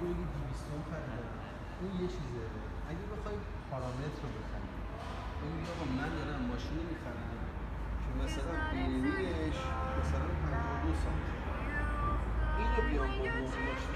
روی 200 خریدم. اون یه چیزه. اگه بخوای پارامتر رو بخری. بگی آقا من دارم ماشینی می‌خرم. که مثلا بینیش مثلا 52 سانتی. اینو بیام با ماشین